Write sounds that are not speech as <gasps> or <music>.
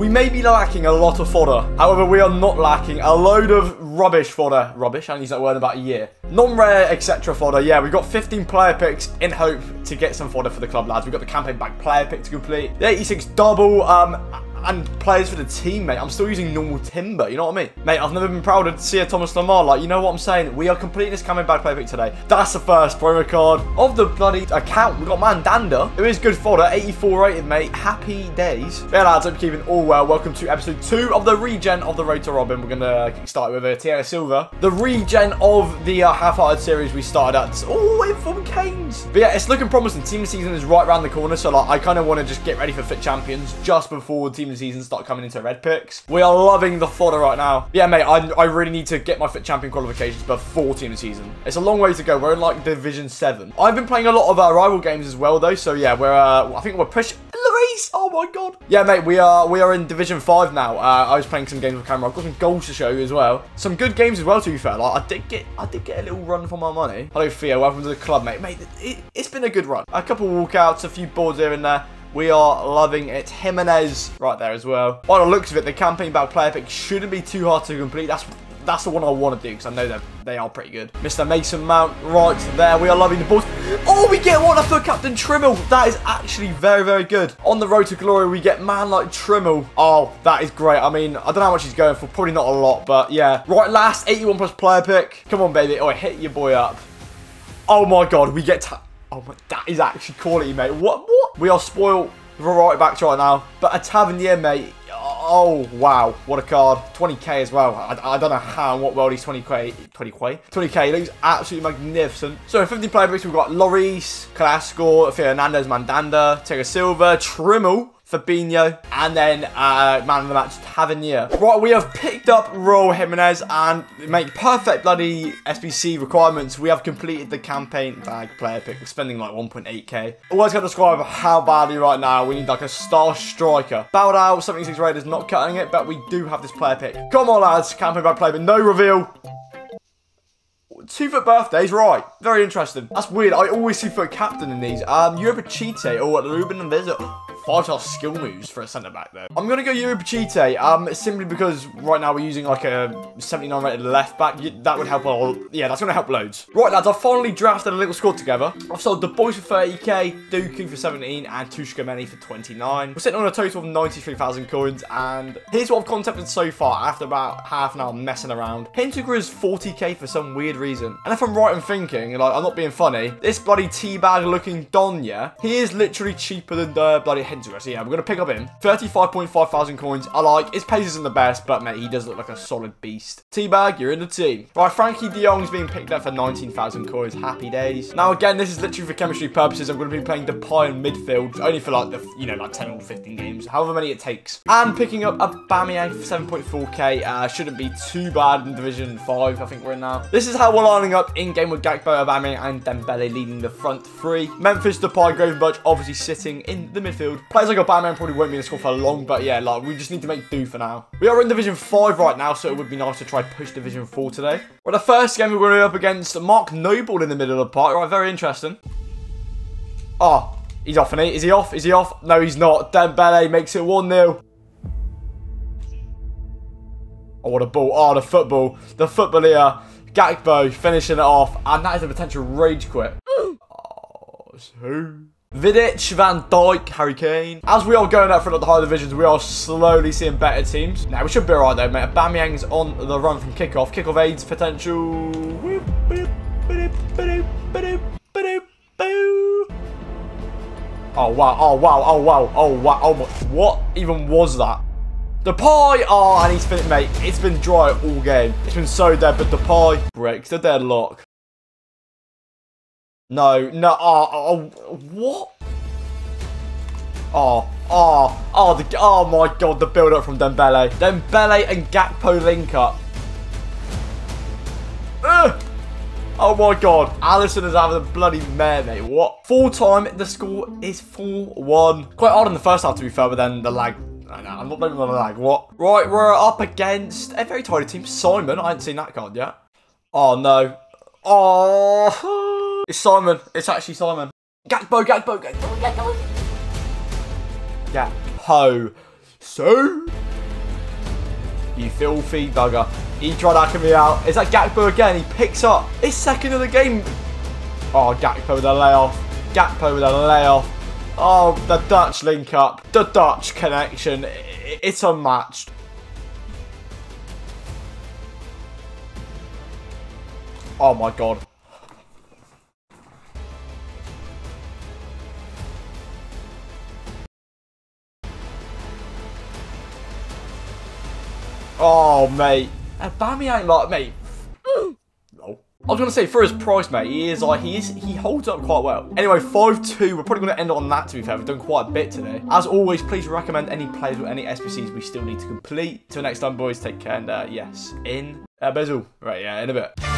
We may be lacking a lot of fodder. However, we are not lacking a load of rubbish fodder. Rubbish? I haven't used that word in about a year. Non-rare, etc. fodder. Yeah, we've got 15 player picks in hope to get some fodder for the club, lads. We've got the campaign bag player pick to complete. The 86 double. Um, and players for the team, mate. I'm still using normal timber, you know what I mean? Mate, I've never been prouder to see a Thomas Lemar. Like, you know what I'm saying? We are completing this coming back play today. That's the first promo card of the bloody account. We've got Mandanda, who is good fodder, 84 rated, mate. Happy days. Yeah, lads, hope you're keeping all well. Welcome to episode two of the regen of the Road to Robin. We're going to start with a Thiago Silva. The regen of the uh, half-hearted series we started at. Oh, from Canes. But yeah, it's looking promising. Team season is right around the corner, so like, I kind of want to just get ready for FUT Champions just before team season start coming into red picks. We are loving the fodder right now. Yeah, mate, I, I really need to get my champion qualifications before team season. It's a long way to go. We're in like Division 7. I've been playing a lot of our rival games as well, though. So yeah, we're, uh, I think we're pushing... Oh my god. Yeah, mate, we are we are in Division 5 now. Uh, I was playing some games with camera. I've got some goals to show you as well. Some good games as well, to be fair. Like, I did get I did get a little run for my money. Hello, Theo. Welcome to the club, mate. Mate, it, it's been a good run. A couple walkouts, a few boards here and there. We are loving it. Jimenez right there as well. By the looks of it, the campaign battle player pick shouldn't be too hard to complete. That's that's the one I want to do because I know that they are pretty good. Mr. Mason Mount right there. We are loving the balls. Oh, we get one for Captain Trimmel. That is actually very, very good. On the road to glory, we get man like Trimmel. Oh, that is great. I mean, I don't know how much he's going for. Probably not a lot, but yeah. Right, last 81 plus player pick. Come on, baby. Oh, hit your boy up. Oh my God, we get... Oh my, that is actually quality, mate. What? What? We are spoiled for right backs right now. But a Tavernier, mate. Oh, wow. What a card. 20k as well. I, I don't know how and what world he's 20k. 20k? 20k. He looks absolutely magnificent. So, 50 player picks, we've got Lloris, Carrasco, Fernandez, Mandanda, Thiago Silva, Trimmel, Fabinho, and then uh, man of the match, Tavernier. Right, we have picked up Raul Jimenez and make perfect bloody SBC requirements. We have completed the campaign bag player pick, We're spending like 1.8k. Always going to describe how badly right now we need like a star striker. Bowed out, 76 Raiders not cutting it, but we do have this player pick. Come on, lads, campaign bag player, but no reveal two foot birthdays, right. Very interesting. That's weird. I always see for a captain in these. Um, Chite or Ruben and Five-star skill moves for a centre-back, though. I'm going to go Yuri um, simply because right now we're using, like, a 79 rated left-back. That would help a lot. Yeah, that's going to help loads. Right, lads, I've finally drafted a little squad together. I've sold the boys for 30k, Dooku for 17, and Tushka for 29. We're sitting on a total of 93,000 coins, and here's what I've concepted so far after about half an hour messing around. Hintegra is 40k for some weird reason. And if I'm right in thinking, like, I'm not being funny, this bloody teabag-looking Donya, he is literally cheaper than the bloody into yeah, we're going to pick up him. 35.5 thousand coins. I like. His pace isn't the best, but mate, he does look like a solid beast. Teabag, you're in the team. Right, Frenkie de Jong's being picked up for 19,000 coins. Happy days. Now, again, this is literally for chemistry purposes. I'm going to be playing Depay in midfield, only for like the, you know, like 10 or 15 games, however many it takes. And picking up Aubameyang for 7.4k. Uh, shouldn't be too bad in Division 5, I think we're in now. This is how we're lining up in-game with Gakpo, Aubameyang, and Dembele leading the front three. Memphis, Depay, Gravenberch obviously sitting in the midfield. Players like a Batman probably won't be in the squad for long, but yeah, like we just need to make do for now. We are in Division 5 right now, so it would be nice to try push Division 4 today. Well, the first game we're going to be up against Mark Noble in the middle of the park. Right, very interesting. Oh, he's off, is he? Is he off? Is he off? No, he's not. Dembele makes it 1-0. Oh, what a ball. Oh, the football. The football here. Gakpo finishing it off. And that is a potential rage quit. oh, <gasps> so... Vidic, Van Dijk, Harry Kane. As we are going up front of the higher divisions, we are slowly seeing better teams. Now, we should be alright though, mate. Bamyang's on the run from kickoff. Kickoff aids potential. Oh, wow. Oh, wow. Oh, wow. Oh, wow. Oh, my. What even was that? The pie! Oh, and he's finished, mate. It's been dry all game. It's been so dead, but the pie breaks the deadlock. No, no, oh, oh, what? Oh, oh, oh, the, oh my god, the build-up from Dembele. Dembele and Gakpo link up. Oh my god, Alisson is having a bloody mare, mate. What? Full time, the score is 4-1. Quite hard in the first half, to be fair, but then the lag I'm not blaming the lag. What? Right, we're up against a very tidy team. Simon. I haven't seen that card yet. Oh, no. Oh. <laughs> It's Simon. It's actually Simon. Gakpo, Gakpo, Gakpo, Gakpo. Gakpo. So, you filthy bugger. He tried hacking me out. Is that Gakpo again? He picks up his second of the game. Oh, Gakpo with a layoff. Gakpo with a layoff. Oh, the Dutch link up. The Dutch connection. It's unmatched. Oh my god. Oh, mate. And Bammy ain't like, me. <gasps> no. I was gonna say for his price, mate, he is like he is he holds up quite well. Anyway, 5-2. We're probably gonna end on that to be fair. We've done quite a bit today. As always, please recommend any players or any SBCs we still need to complete. Till next time, boys, take care and uh, yes, in a bezel. Right, yeah, in a bit.